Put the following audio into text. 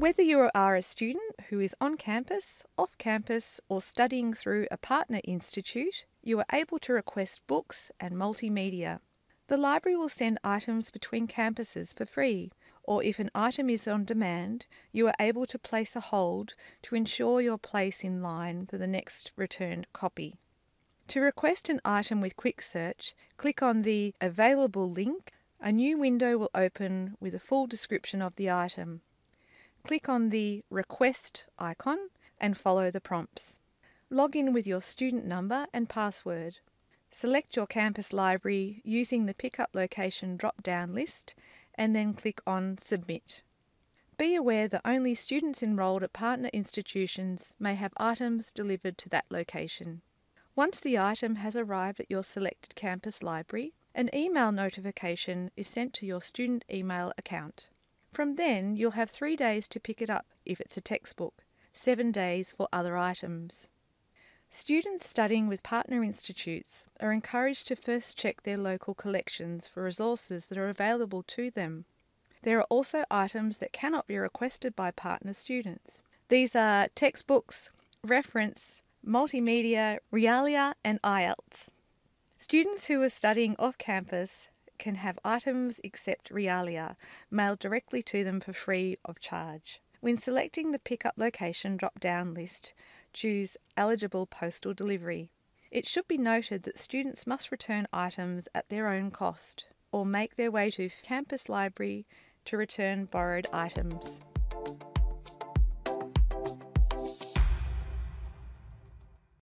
Whether you are a student who is on campus, off campus, or studying through a partner institute, you are able to request books and multimedia. The library will send items between campuses for free, or if an item is on demand, you are able to place a hold to ensure your place in line for the next returned copy. To request an item with Quick Search, click on the Available link. A new window will open with a full description of the item. Click on the Request icon and follow the prompts. Log in with your student number and password. Select your campus library using the pickup location drop down list and then click on Submit. Be aware that only students enrolled at partner institutions may have items delivered to that location. Once the item has arrived at your selected campus library, an email notification is sent to your student email account. From then, you'll have three days to pick it up if it's a textbook, seven days for other items. Students studying with partner institutes are encouraged to first check their local collections for resources that are available to them. There are also items that cannot be requested by partner students. These are textbooks, reference, multimedia, Realia, and IELTS. Students who are studying off campus can have items except Realia mailed directly to them for free of charge. When selecting the pickup location drop down list, choose Eligible Postal Delivery. It should be noted that students must return items at their own cost or make their way to campus library to return borrowed items.